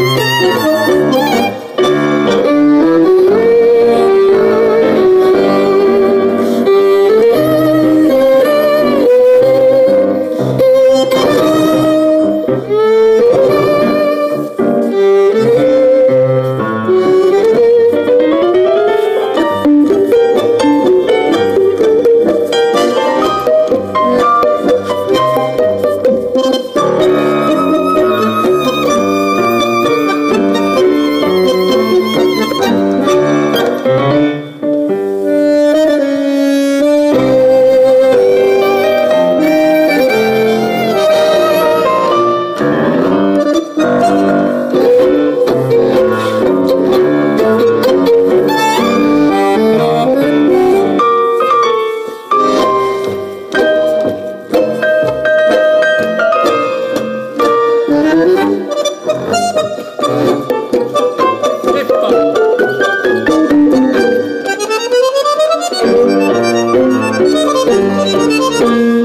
Música Música